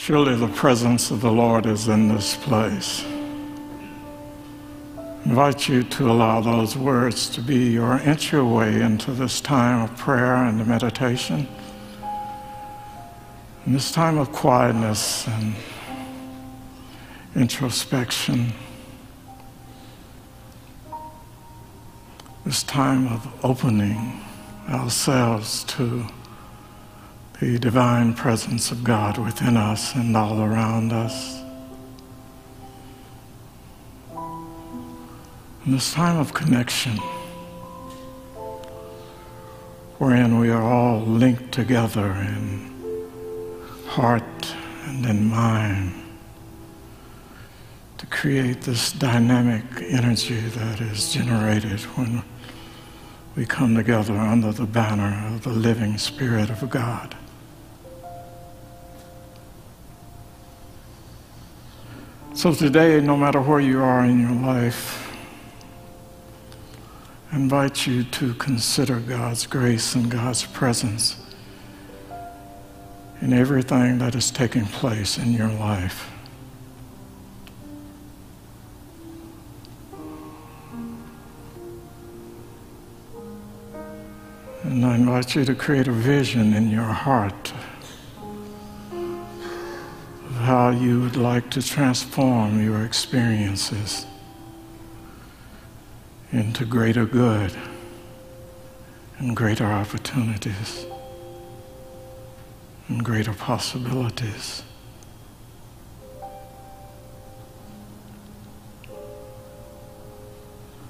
Surely the presence of the Lord is in this place. I invite you to allow those words to be your entryway into this time of prayer and meditation. In this time of quietness and introspection, this time of opening ourselves to the divine presence of God within us and all around us. In this time of connection, wherein we are all linked together in heart and in mind to create this dynamic energy that is generated when we come together under the banner of the living Spirit of God. So today, no matter where you are in your life, I invite you to consider God's grace and God's presence in everything that is taking place in your life. And I invite you to create a vision in your heart how you would like to transform your experiences into greater good and greater opportunities and greater possibilities.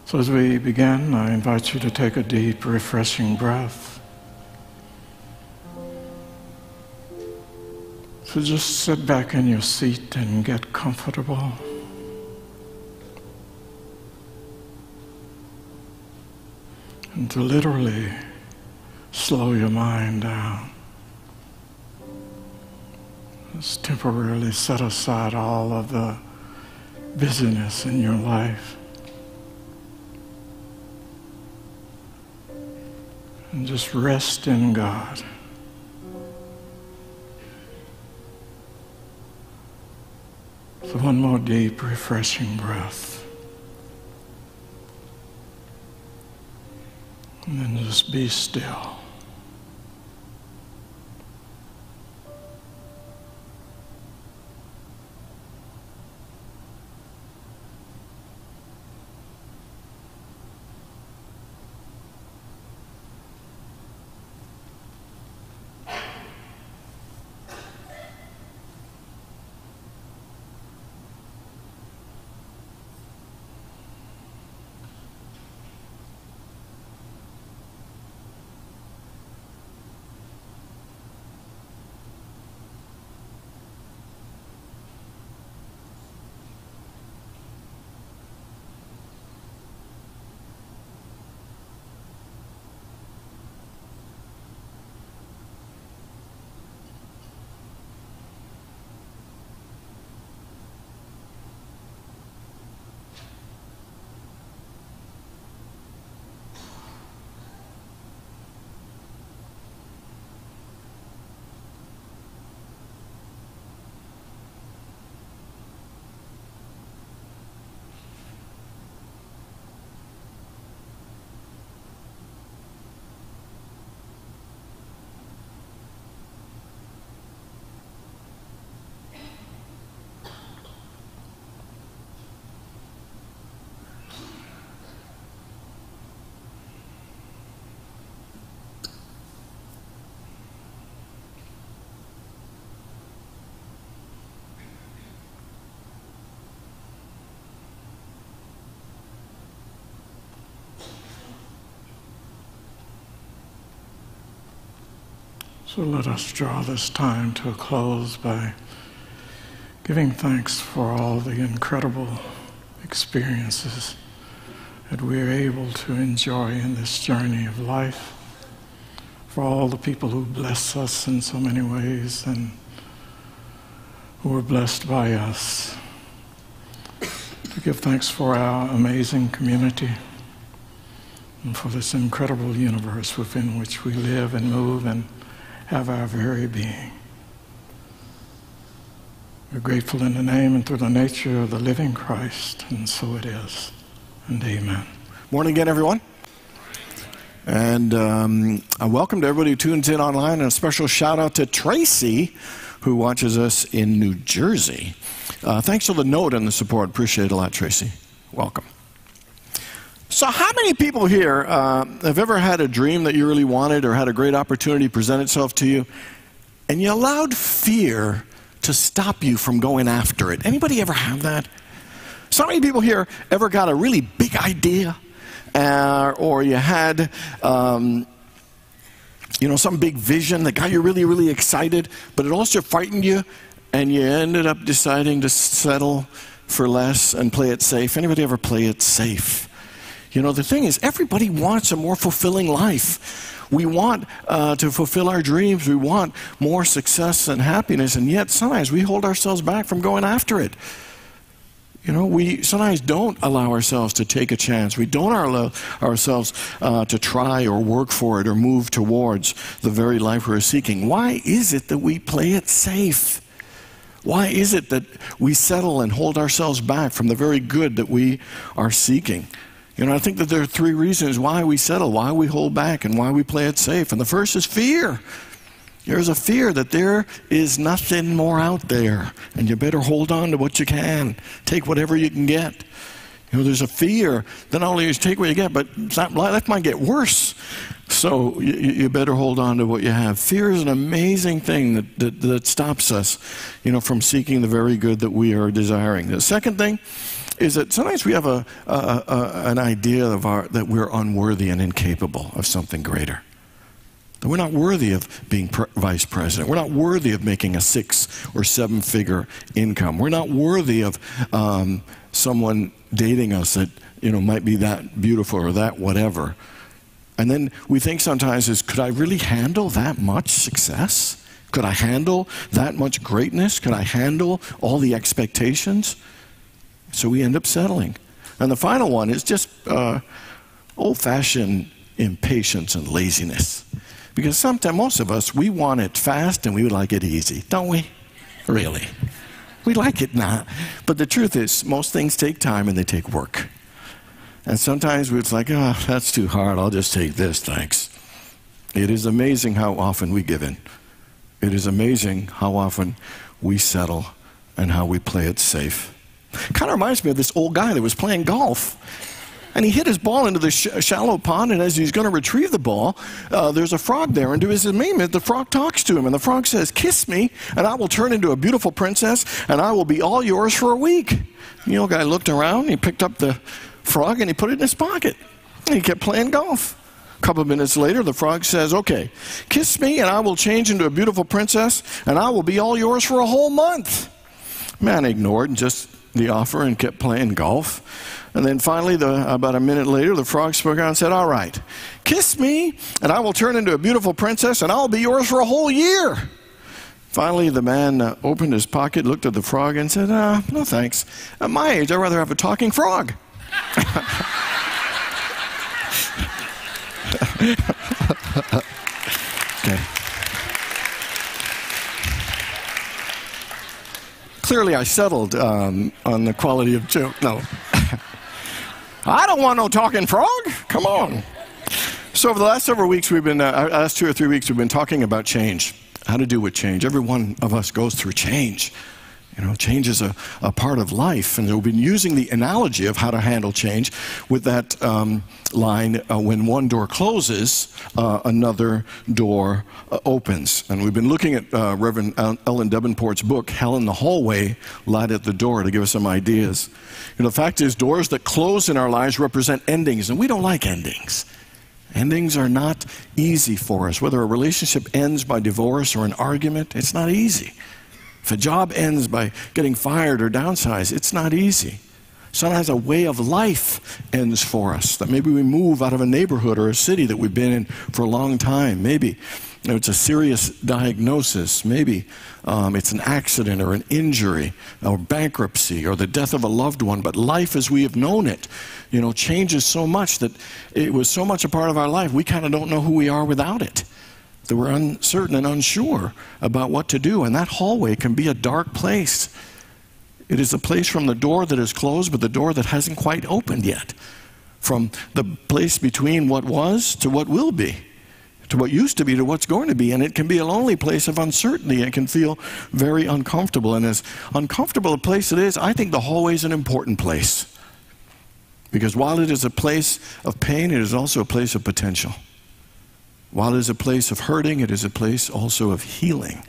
So, as we begin, I invite you to take a deep, refreshing breath. So, just sit back in your seat and get comfortable. And to literally slow your mind down. Just temporarily set aside all of the busyness in your life. And just rest in God. Deep, refreshing breath. And then just be still. So let us draw this time to a close by giving thanks for all the incredible experiences that we are able to enjoy in this journey of life, for all the people who bless us in so many ways and who are blessed by us. To give thanks for our amazing community and for this incredible universe within which we live and move and have our very being. We're grateful in the name and through the nature of the living Christ, and so it is. And amen. Morning again, everyone. And um, welcome to everybody who tunes in online, and a special shout out to Tracy, who watches us in New Jersey. Uh, thanks for the note and the support. Appreciate it a lot, Tracy. Welcome. So, how many people here uh, have ever had a dream that you really wanted or had a great opportunity present itself to you, and you allowed fear to stop you from going after it. Anybody ever have that? So many people here ever got a really big idea, uh, or you had, um, you know, some big vision that got you really, really excited, but it also frightened you, and you ended up deciding to settle for less and play it safe. Anybody ever play it safe? You know, the thing is, everybody wants a more fulfilling life. We want uh, to fulfill our dreams. We want more success and happiness, and yet sometimes we hold ourselves back from going after it. You know, we sometimes don't allow ourselves to take a chance. We don't allow ourselves uh, to try or work for it or move towards the very life we're seeking. Why is it that we play it safe? Why is it that we settle and hold ourselves back from the very good that we are seeking? You know, I think that there are three reasons why we settle, why we hold back, and why we play it safe. And the first is fear. There's a fear that there is nothing more out there, and you better hold on to what you can. Take whatever you can get. You know, there's a fear that not only is take what you get, but life might get worse. So you, you, better hold on to what you have. Fear is an amazing thing that, that, that stops us, you know, from seeking the very good that we are desiring. The second thing is that sometimes we have a, a, a, an idea of our, that we're unworthy and incapable of something greater. That we're not worthy of being pre- vice president. We're not worthy of making a six or seven figure income. We're not worthy of um, someone dating us that you know might be that beautiful or that whatever. And then we think sometimes is could I really handle that much success? Could I handle that much greatness? Could I handle all the expectations? So we end up settling. And the final one is just uh, old fashioned impatience and laziness. Because sometimes, most of us, we want it fast and we would like it easy, don't we? Really. We like it not. But the truth is, most things take time and they take work. And sometimes it's like, oh, that's too hard. I'll just take this, thanks. It is amazing how often we give in. It is amazing how often we settle and how we play it safe. Kind of reminds me of this old guy that was playing golf. And he hit his ball into the sh- shallow pond, and as he's going to retrieve the ball, uh, there's a frog there. And to his amazement, the frog talks to him, and the frog says, Kiss me, and I will turn into a beautiful princess, and I will be all yours for a week. And the old guy looked around, he picked up the frog, and he put it in his pocket. And he kept playing golf. A couple of minutes later, the frog says, Okay, kiss me, and I will change into a beautiful princess, and I will be all yours for a whole month. Man ignored and just the offer and kept playing golf. And then finally, the, about a minute later, the frog spoke out and said, All right, kiss me, and I will turn into a beautiful princess, and I'll be yours for a whole year. Finally, the man uh, opened his pocket, looked at the frog, and said, uh, No thanks. At my age, I'd rather have a talking frog. okay. Clearly, I settled um, on the quality of joke. No. I don't want no talking frog. Come on. So, over the last several weeks, we've been, uh, last two or three weeks, we've been talking about change, how to do with change. Every one of us goes through change. You know, change is a, a part of life. And we've been using the analogy of how to handle change with that um, line uh, when one door closes, uh, another door uh, opens. And we've been looking at uh, Reverend Ellen Debenport's book, Hell in the Hallway, Light at the Door, to give us some ideas. You know, the fact is, doors that close in our lives represent endings, and we don't like endings. Endings are not easy for us. Whether a relationship ends by divorce or an argument, it's not easy. If a job ends by getting fired or downsized, it's not easy. Sometimes a way of life ends for us. That maybe we move out of a neighborhood or a city that we've been in for a long time. Maybe you know, it's a serious diagnosis. Maybe um, it's an accident or an injury or bankruptcy or the death of a loved one. But life as we have known it, you know, changes so much that it was so much a part of our life, we kind of don't know who we are without it. That we're uncertain and unsure about what to do. And that hallway can be a dark place. It is a place from the door that is closed, but the door that hasn't quite opened yet. From the place between what was to what will be, to what used to be to what's going to be. And it can be a lonely place of uncertainty. It can feel very uncomfortable. And as uncomfortable a place it is, I think the hallway is an important place. Because while it is a place of pain, it is also a place of potential. While it is a place of hurting, it is a place also of healing.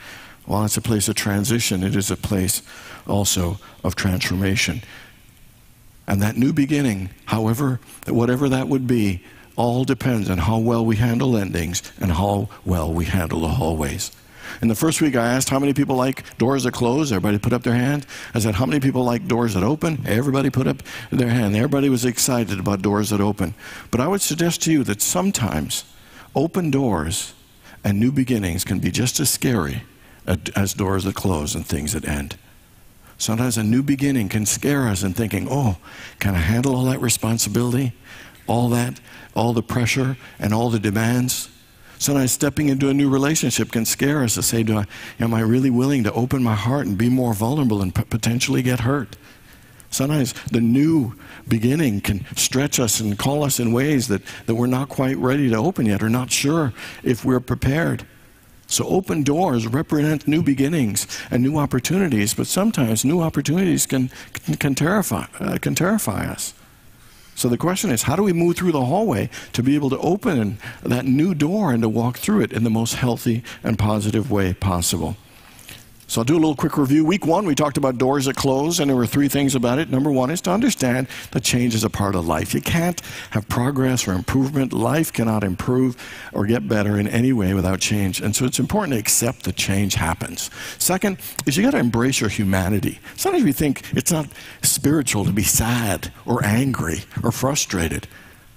While it's a place of transition, it is a place also of transformation. And that new beginning, however, whatever that would be, all depends on how well we handle endings and how well we handle the hallways. In the first week, I asked how many people like doors that close. Everybody put up their hand. I said, How many people like doors that open? Everybody put up their hand. Everybody was excited about doors that open. But I would suggest to you that sometimes open doors and new beginnings can be just as scary as doors that close and things that end. Sometimes a new beginning can scare us in thinking, oh, can I handle all that responsibility? All that, all the pressure and all the demands? Sometimes stepping into a new relationship can scare us to say, Do I, Am I really willing to open my heart and be more vulnerable and potentially get hurt? Sometimes the new beginning can stretch us and call us in ways that, that we're not quite ready to open yet or not sure if we're prepared. So, open doors represent new beginnings and new opportunities, but sometimes new opportunities can, can, can terrify, uh, can terrify us. So the question is, how do we move through the hallway to be able to open that new door and to walk through it in the most healthy and positive way possible? So I'll do a little quick review. Week one, we talked about doors that close, and there were three things about it. Number one is to understand that change is a part of life. You can't have progress or improvement. Life cannot improve or get better in any way without change. And so it's important to accept that change happens. Second is you got to embrace your humanity. Sometimes we think it's not spiritual to be sad or angry or frustrated.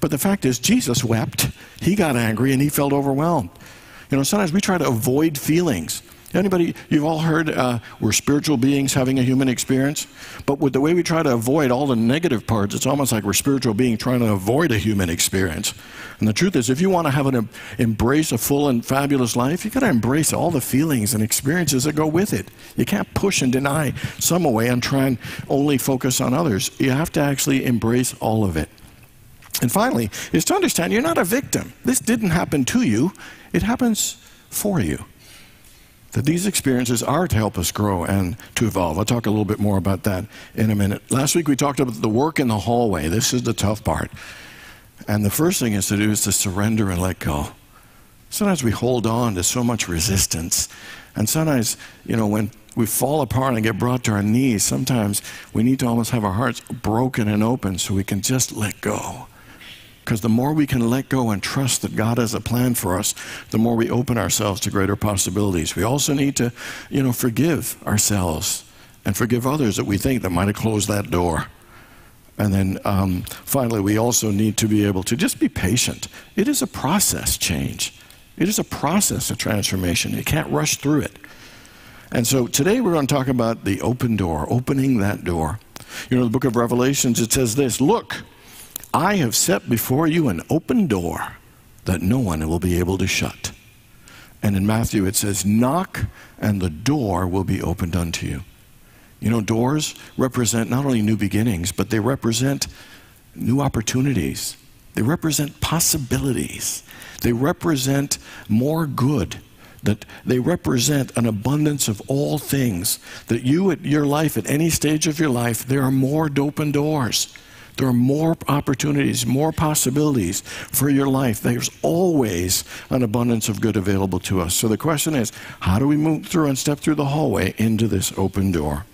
But the fact is, Jesus wept, he got angry, and he felt overwhelmed. You know, sometimes we try to avoid feelings. Anybody, you've all heard uh, we're spiritual beings having a human experience, but with the way we try to avoid all the negative parts, it's almost like we're spiritual beings trying to avoid a human experience. And the truth is, if you want to have an embrace a full and fabulous life, you got to embrace all the feelings and experiences that go with it. You can't push and deny some away and try and only focus on others. You have to actually embrace all of it. And finally, is to understand you're not a victim. This didn't happen to you, it happens for you that these experiences are to help us grow and to evolve. I'll talk a little bit more about that in a minute. Last week we talked about the work in the hallway. This is the tough part. And the first thing is to do is to surrender and let go. Sometimes we hold on to so much resistance. And sometimes, you know, when we fall apart and get brought to our knees, sometimes we need to almost have our hearts broken and open so we can just let go. Because the more we can let go and trust that God has a plan for us, the more we open ourselves to greater possibilities. We also need to, you know, forgive ourselves and forgive others that we think that might have closed that door. And then um, finally, we also need to be able to just be patient. It is a process change. It is a process of transformation. You can't rush through it. And so today we're going to talk about the open door, opening that door. You know, the book of Revelations, it says this Look, I have set before you an open door that no one will be able to shut. And in Matthew it says, Knock and the door will be opened unto you. You know, doors represent not only new beginnings, but they represent new opportunities. They represent possibilities. They represent more good. That they represent an abundance of all things. That you, at your life, at any stage of your life, there are more open doors. There are more opportunities, more possibilities for your life. There's always an abundance of good available to us. So the question is how do we move through and step through the hallway into this open door?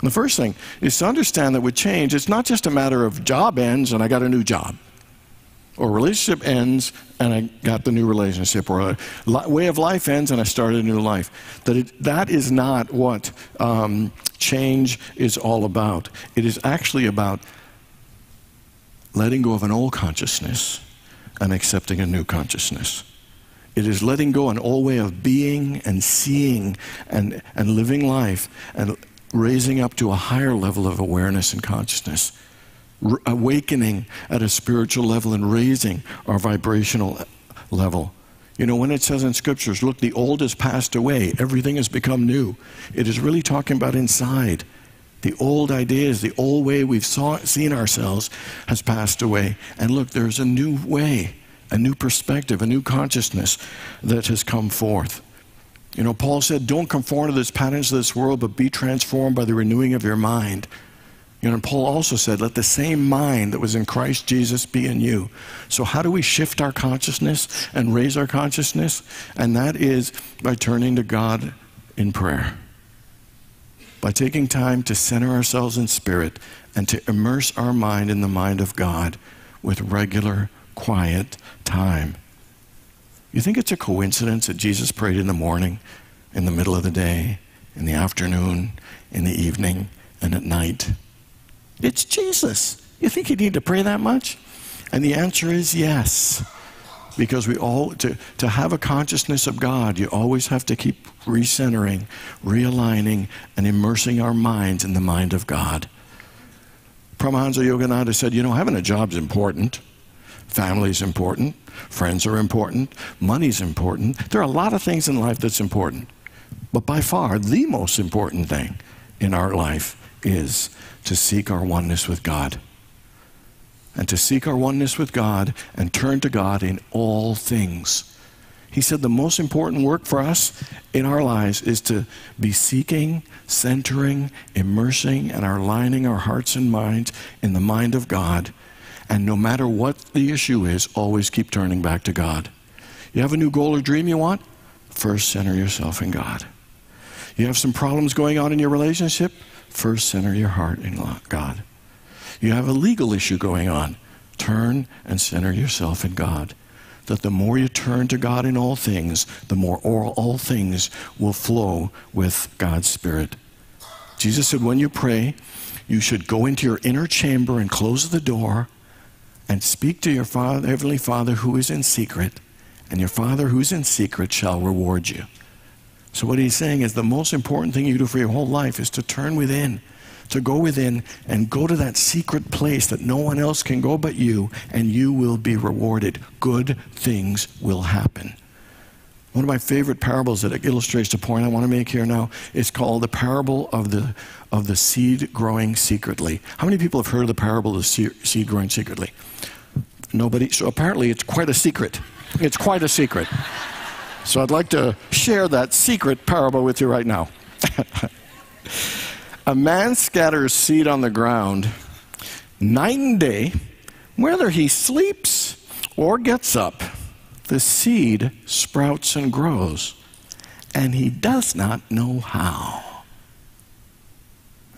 And the first thing is to understand that with change, it's not just a matter of job ends and I got a new job, or relationship ends and I got the new relationship, or a way of life ends and I started a new life. That, it, that is not what um, change is all about. It is actually about letting go of an old consciousness and accepting a new consciousness. It is letting go an old way of being and seeing and, and living life and raising up to a higher level of awareness and consciousness. R- awakening at a spiritual level and raising our vibrational level. You know, when it says in scriptures, look, the old has passed away, everything has become new, it is really talking about inside. The old ideas, the old way we've saw, seen ourselves has passed away. And look, there's a new way, a new perspective, a new consciousness that has come forth. You know, Paul said, Don't conform to this patterns of this world, but be transformed by the renewing of your mind. You know, and Paul also said, Let the same mind that was in Christ Jesus be in you. So, how do we shift our consciousness and raise our consciousness? And that is by turning to God in prayer by taking time to center ourselves in spirit and to immerse our mind in the mind of God with regular, quiet time. You think it's a coincidence that Jesus prayed in the morning, in the middle of the day, in the afternoon, in the evening, and at night? It's Jesus. You think you need to pray that much? And the answer is yes because we all to, to have a consciousness of god you always have to keep recentering realigning and immersing our minds in the mind of god. Paramahansa yogananda said you know having a job is important family's important friends are important money's important. There are a lot of things in life that's important. But by far the most important thing in our life is to seek our oneness with god and to seek our oneness with God and turn to God in all things. He said the most important work for us in our lives is to be seeking, centering, immersing, and aligning our hearts and minds in the mind of God. And no matter what the issue is, always keep turning back to God. You have a new goal or dream you want? First, center yourself in God. You have some problems going on in your relationship? First, center your heart in God. You have a legal issue going on. Turn and center yourself in God. That the more you turn to God in all things, the more all, things will flow with God's Spirit. Jesus said, when you pray, you should go into your inner chamber and close the door and speak to your Father, Heavenly Father who is in secret, and your Father who's in secret shall reward you. So, what he's saying is the most important thing you do for your whole life is to turn within to go within and go to that secret place that no one else can go but you, and you will be rewarded. Good things will happen. One of my favorite parables that illustrates the point I want to make here now is called the parable of the, of the seed growing secretly. How many people have heard of the parable of the seed growing secretly? Nobody. So apparently it's quite a secret. It's quite a secret. So I'd like to share that secret parable with you right now. A man scatters seed on the ground night and day, whether he sleeps or gets up, the seed sprouts and grows, and he does not know how.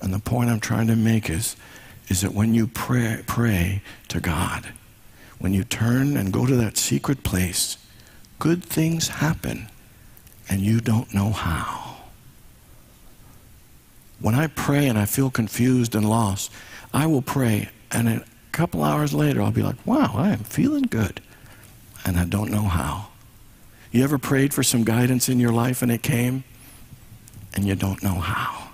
And the point I'm trying to make is, is that when you pray, pray to God, when you turn and go to that secret place, good things happen, and you don't know how. When I pray and I feel confused and lost, I will pray, and a couple hours later, I'll be like, wow, I am feeling good. And I don't know how. You ever prayed for some guidance in your life and it came, and you don't know how?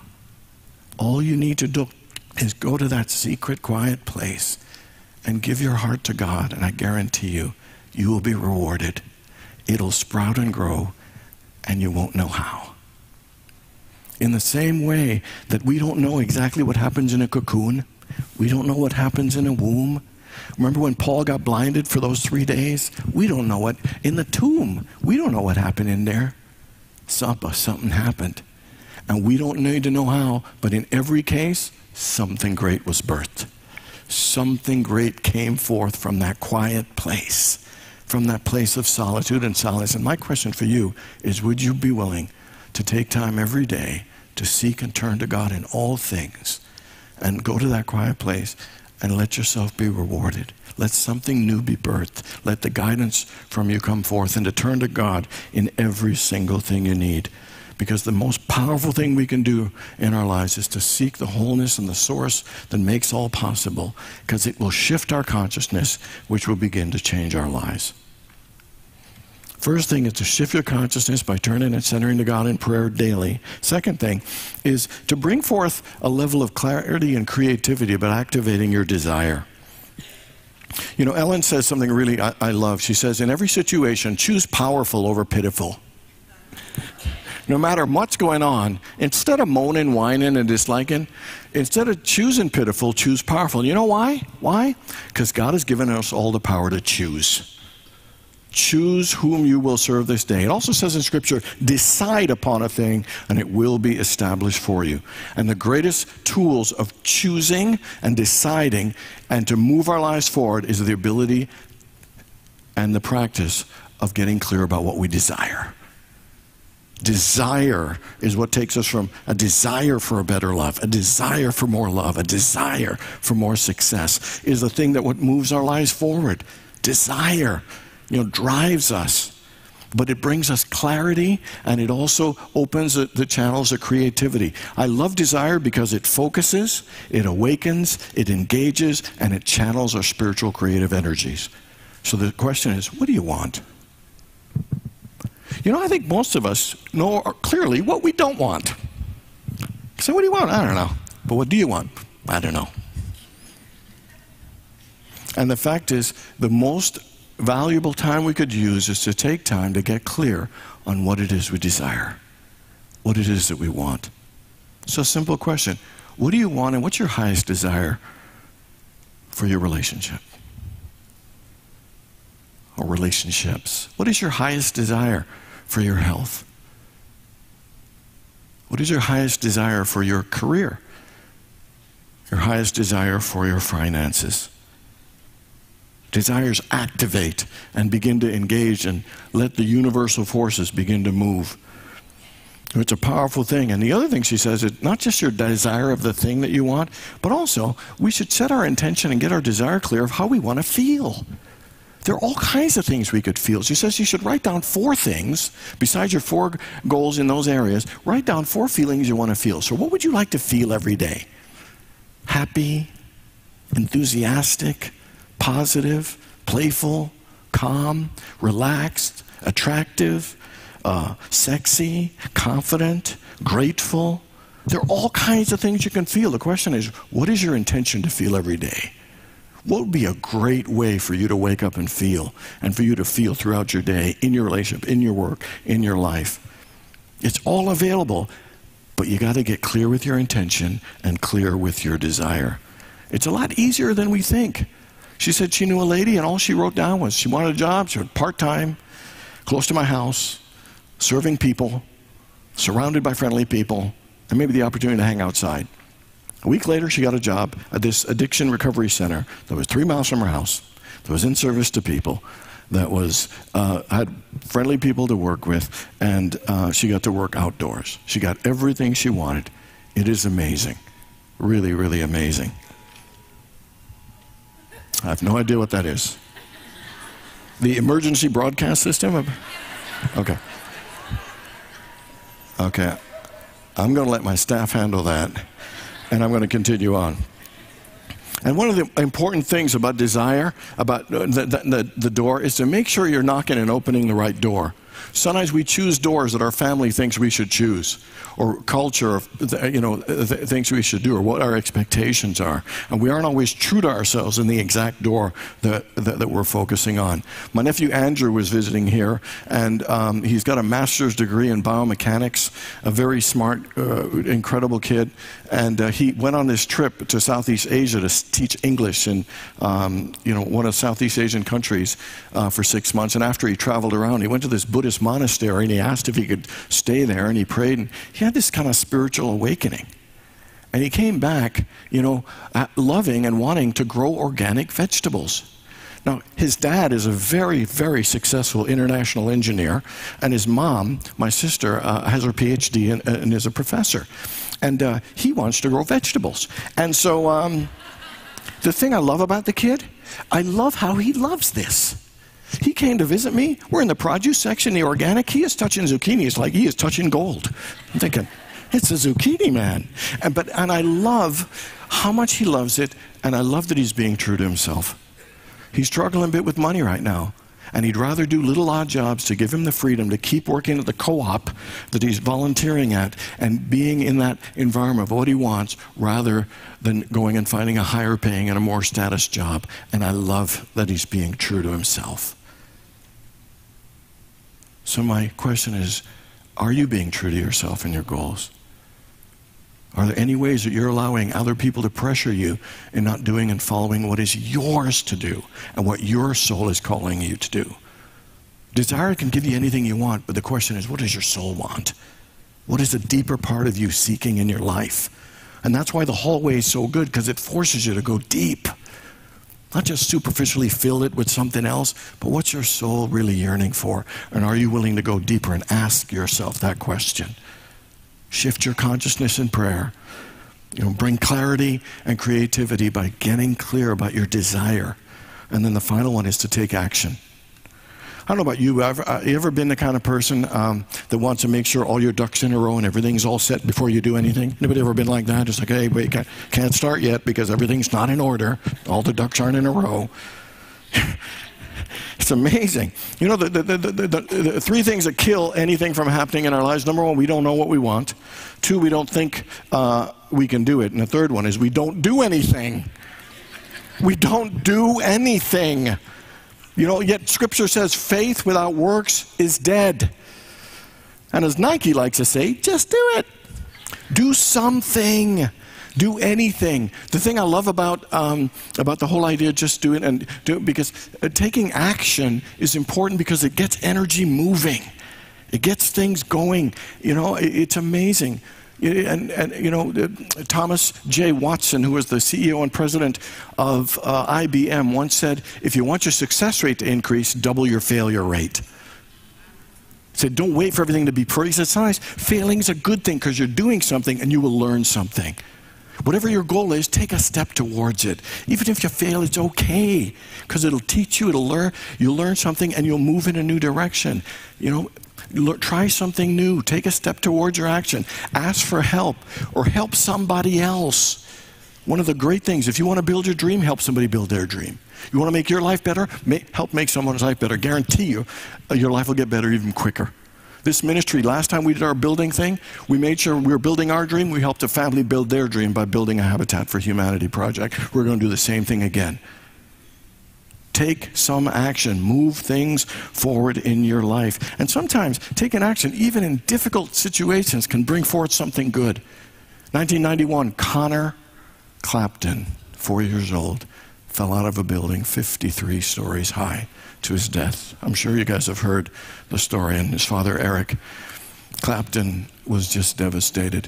All you need to do is go to that secret, quiet place and give your heart to God, and I guarantee you, you will be rewarded. It'll sprout and grow, and you won't know how. In the same way that we don't know exactly what happens in a cocoon, we don't know what happens in a womb. Remember when Paul got blinded for those three days? We don't know what. In the tomb, we don't know what happened in there. Something, uh, something happened. And we don't need to know how, but in every case, something great was birthed. Something great came forth from that quiet place, from that place of solitude and solace. And my question for you is would you be willing to take time every day to seek and turn to God in all things and go to that quiet place and let yourself be rewarded. Let something new be birthed. Let the guidance from you come forth and to turn to God in every single thing you need. Because the most powerful thing we can do in our lives is to seek the wholeness and the source that makes all possible, because it will shift our consciousness, which will begin to change our lives. First thing is to shift your consciousness by turning and centering to God in prayer daily. Second thing is to bring forth a level of clarity and creativity about activating your desire. You know, Ellen says something really I, I love. She says, in every situation, choose powerful over pitiful no matter what's going on, instead of moaning, whining, and disliking, instead of choosing pitiful, choose powerful. You know why? Why? Because God has given us all the power to choose. Choose whom you will serve this day. It also says in Scripture, decide upon a thing and it will be established for you. And the greatest tools of choosing and deciding and to move our lives forward is the ability and the practice of getting clear about what we desire. Desire is what takes us from a desire for a better love, a desire for more love, a desire for more success is the thing that what moves our lives forward. Desire, you know, drives us. But it brings us clarity and it also opens the, the channels of creativity. I love desire because it focuses, it awakens, it engages, and it channels our spiritual creative energies. So the question is what do you want? You know, I think most of us know clearly what we don't want. So, what do you want? I don't know. But what do you want? I don't know. And the fact is, the most valuable time we could use is to take time to get clear on what it is we desire, what it is that we want. So, simple question What do you want, and what's your highest desire for your relationship? Or relationships? What is your highest desire for your health? What is your highest desire for your career? Your highest desire for your finances? Desires activate and begin to engage and let the universal forces begin to move. It's a powerful thing. And the other thing she says is not just your desire of the thing that you want, but also we should set our intention and get our desire clear of how we want to feel. There are all kinds of things we could feel. She says you should write down four things, besides your four goals in those areas, write down four feelings you want to feel. So, what would you like to feel every day? Happy, enthusiastic, positive, playful, calm, relaxed, attractive, uh, sexy, confident, grateful. There are all kinds of things you can feel. The question is, what is your intention to feel every day? What would be a great way for you to wake up and feel, and for you to feel throughout your day, in your relationship, in your work, in your life? It's all available, but you got to get clear with your intention and clear with your desire. It's a lot easier than we think. She said she knew a lady, and all she wrote down was she wanted a job, she was part time, close to my house, serving people, surrounded by friendly people, and maybe the opportunity to hang outside. A week later, she got a job at this addiction recovery center that was three miles from her house, that was in service to people, that was uh, had friendly people to work with, and uh, she got to work outdoors. She got everything she wanted. It is amazing, really, really amazing. I have no idea what that is. The emergency broadcast system. Okay. Okay. I'm going to let my staff handle that and I'm going to continue on. And one of the important things about desire, about uh, the, the, the, door, is to make sure you're knocking and opening the right door. Sometimes we choose doors that our family thinks we should choose, or culture, you know, thinks we should do, or what our expectations are. And we aren't always true to ourselves in the exact door that, that, that we're focusing on. My nephew Andrew was visiting here, and um, he's got a master's degree in biomechanics, a very smart, uh, incredible kid. And uh, he went on this trip to Southeast Asia to teach English in, um, you know, one of Southeast Asian countries uh, for six months. And after he traveled around, he went to this Buddhist Buddhist monastery and he asked if he could stay there and he prayed and he had this kind of spiritual awakening. And he came back, you know, loving and wanting to grow organic vegetables. Now, his dad is a very, very successful international engineer, and his mom, my sister, uh, has her PhD and, and, is a professor. And uh, he wants to grow vegetables. And so, um, the thing I love about the kid, I love how he loves this. He came to visit me. We're in the produce section, the organic. He is touching zucchini. It's like he is touching gold. I'm thinking, it's a zucchini man. And, but, and I love how much he loves it, and I love that he's being true to himself. He's struggling a bit with money right now. And he'd rather do little odd jobs to give him the freedom to keep working at the co op that he's volunteering at and being in that environment of what he wants rather than going and finding a higher paying and a more status job. And I love that he's being true to himself. So, my question is are you being true to yourself and your goals? Are there any ways that you're allowing other people to pressure you in not doing and following what is yours to do and what your soul is calling you to do? Desire can give you anything you want, but the question is, what does your soul want? What is the deeper part of you seeking in your life? And that's why the hallway is so good, because it forces you to go deep. Not just superficially fill it with something else, but what's your soul really yearning for? And are you willing to go deeper and ask yourself that question? Shift your consciousness in prayer. You know, bring clarity and creativity by getting clear about your desire. And then the final one is to take action. I don't know about you, have uh, you ever been the kind of person um, that wants to make sure all your ducks in a row and everything's all set before you do anything? Anybody ever been like that? Just like, hey, wait, can't start yet because everything's not in order. All the ducks aren't in a row. It's amazing. You know, the, the, the, the, three things that kill anything from happening in our lives number one, we don't know what we want. Two, we don't think uh, we can do it. And the third one is we don't do anything. We don't do anything. You know, yet Scripture says faith without works is dead. And as Nike likes to say, just do it. Do something do anything. The thing I love about, um, about the whole idea, just do it and do it, because uh, taking action is important because it gets energy moving. It gets things going. You know, it, it's amazing. And, and, you know, Thomas J. Watson, who was the CEO and president of uh, IBM, once said, if you want your success rate to increase, double your failure rate. He said, don't wait for everything to be perfect. He said, sometimes failing is a good thing because you're doing something and you will learn something. Whatever your goal is, take a step towards it. Even if you fail, it's okay because it'll teach you, it'll learn, you'll learn something and you'll move in a new direction. You know, try something new, take a step towards your action, ask for help or help somebody else. One of the great things, if you want to build your dream, help somebody build their dream. You want to make your life better? help make someone's life better. Guarantee you, uh, your life will get better even quicker. This ministry, last time we did our building thing, we made sure we were building our dream. We helped a family build their dream by building a Habitat for Humanity project. We're going to do the same thing again. Take some action, move things forward in your life. And sometimes taking action, even in difficult situations, can bring forth something good. 1991, Connor Clapton, four years old, fell out of a building 53 stories high to his death. I'm sure you guys have heard the story. And his father, Eric Clapton, was just devastated.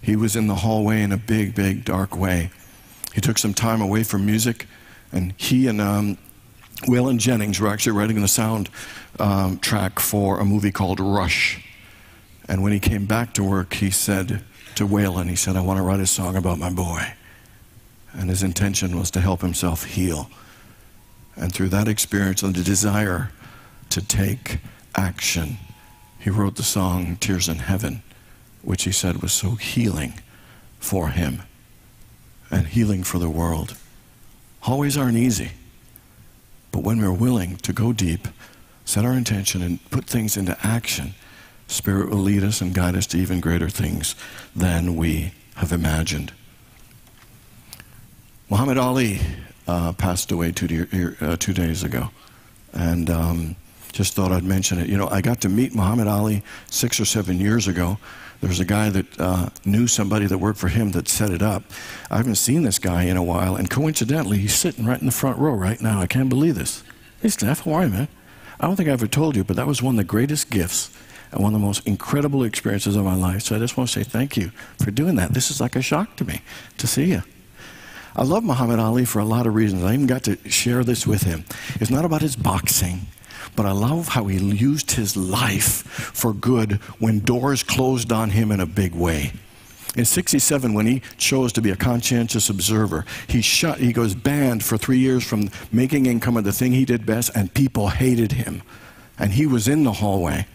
He was in the hallway in a big, big, dark way. He took some time away from music, and he and um, Waylon Jennings were actually writing the sound um, track for a movie called Rush. And when he came back to work, he said to Waylon, he said, I want to write a song about my boy. And his intention was to help himself heal. And through that experience and the desire to take action, he wrote the song Tears in Heaven, which he said was so healing for him and healing for the world. Always aren't easy. But when we're willing to go deep, set our intention, and put things into action, Spirit will lead us and guide us to even greater things than we have imagined. Muhammad Ali uh, passed away two, uh, two days ago. And um, just thought I'd mention it. You know, I got to meet Muhammad Ali six or seven years ago. There was a guy that uh, knew somebody that worked for him that set it up. I haven't seen this guy in a while, and coincidentally, he's sitting right in the front row right now. I can't believe this. Hey, Steph, how are you, man? I don't think I ever told you, but that was one of the greatest gifts and one of the most incredible experiences of my life. So I just want to say thank you for doing that. This is like a shock to me to see you. I love Muhammad Ali for a lot of reasons. I even got to share this with him. It's not about his boxing, but I love how he used his life for good when doors closed on him in a big way. In 67, when he chose to be a conscientious observer, he shut, he goes banned for three years from making income of the thing he did best, and people hated him. And he was in the hallway.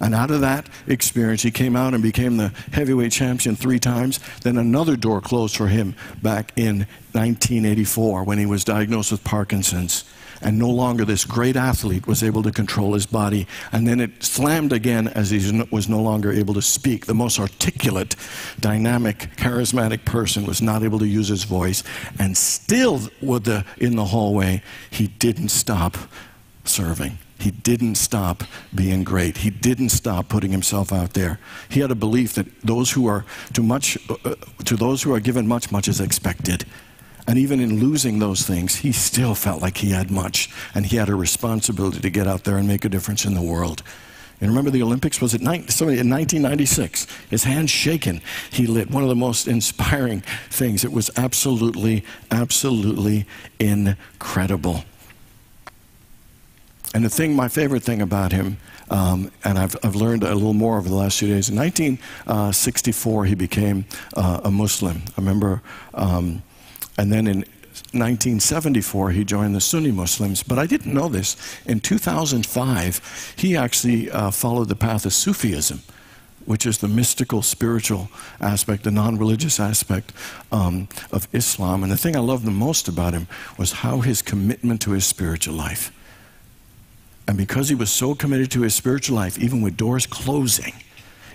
And out of that experience, he came out and became the heavyweight champion three times. Then another door closed for him back in 1984 when he was diagnosed with Parkinson's. And no longer this great athlete was able to control his body. And then it slammed again as he was no longer able to speak. The most articulate, dynamic, charismatic person was not able to use his voice. And still, the, in the hallway, he didn't stop serving. He didn't stop being great. He didn't stop putting himself out there. He had a belief that those who are too much, uh, to those who are given much, much is expected. And even in losing those things, he still felt like he had much, and he had a responsibility to get out there and make a difference in the world. And remember the Olympics? Was it in 1996? His hands shaking. He lit one of the most inspiring things. It was absolutely, absolutely incredible. And the thing, my favorite thing about him, um, and I've, I've learned a little more over the last few days, in 1964 he became uh, a Muslim. I remember, um, and then in 1974 he joined the Sunni Muslims. But I didn't know this. In 2005, he actually uh, followed the path of Sufism which is the mystical, spiritual aspect, the non religious aspect um, of Islam. And the thing I loved the most about him was how his commitment to his spiritual life. And because he was so committed to his spiritual life, even with doors closing,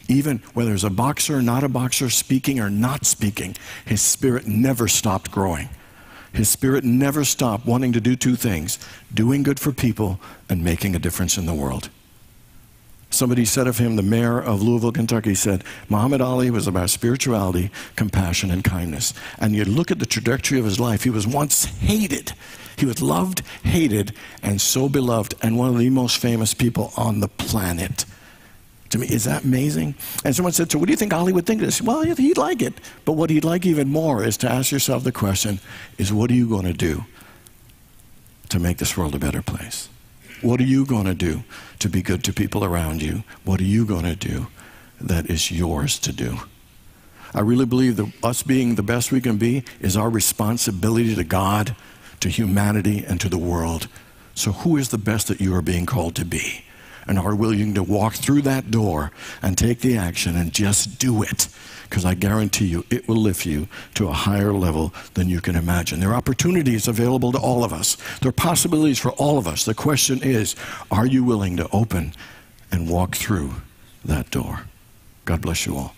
even whether it's a boxer or not a boxer, speaking or not speaking, his spirit never stopped growing. His spirit never stopped wanting to do two things doing good for people and making a difference in the world. Somebody said of him, the mayor of Louisville, Kentucky, said, Muhammad Ali was about spirituality, compassion, and kindness. And you look at the trajectory of his life, he was once hated. He was loved, hated, and so beloved, and one of the most famous people on the planet. To me, is that amazing? And someone said, So, what do you think Ali would think of this? Well, he'd like it. But what he'd like even more is to ask yourself the question is what are you going to do to make this world a better place? What are you going to do to be good to people around you? What are you going to do that is yours to do? I really believe that us being the best we can be is our responsibility to God, to humanity, and to the world. So, who is the best that you are being called to be? And are willing to walk through that door and take the action and just do it? because I guarantee you it will lift you to a higher level than you can imagine. There are opportunities available to all of us, there are possibilities for all of us. The question is are you willing to open and walk through that door? God bless you all.